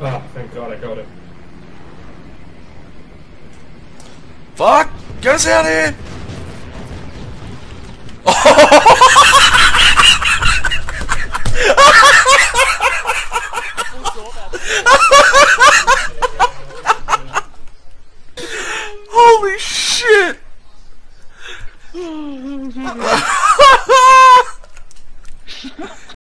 Ah, oh, thank god I got it. Fuck! Get us out of here! Holy shit!